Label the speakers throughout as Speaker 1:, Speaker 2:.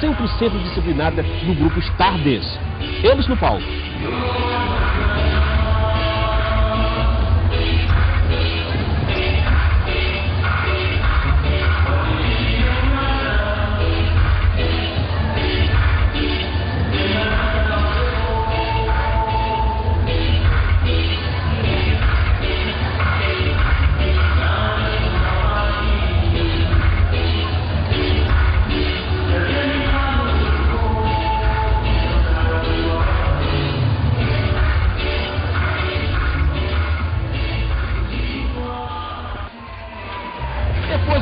Speaker 1: 100% disciplinada do grupo Stardance. Eles no palco.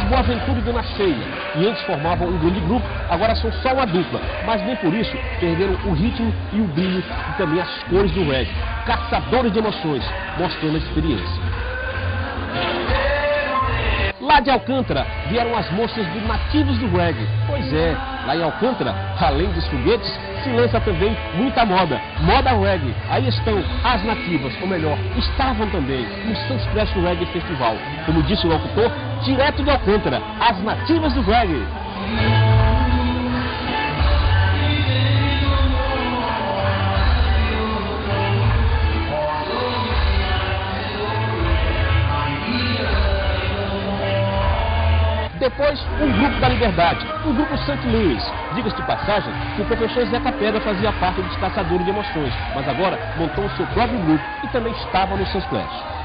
Speaker 1: Boaventura e Dona Cheia, e antes formavam um grande grupo, agora são só uma dupla, mas nem por isso perderam o ritmo e o brilho e também as cores do reggae. Caçadores de emoções, mostrando a experiência. Lá de Alcântara vieram as moças dos nativos do reggae. Pois é, lá em Alcântara, além dos foguetes, se lança também muita moda. Moda reggae. Aí estão as nativas, ou melhor, estavam também no Sunsplash Reggae Festival. Como disse o locutor, direto de Alcântara, as nativas do reggae. Depois, um grupo da Liberdade, o grupo St. Louis. Diga-se de passagem que o professor Zeca Pedra fazia parte dos Caçadores de Emoções, mas agora montou o seu próprio grupo e também estava no Sunsplash.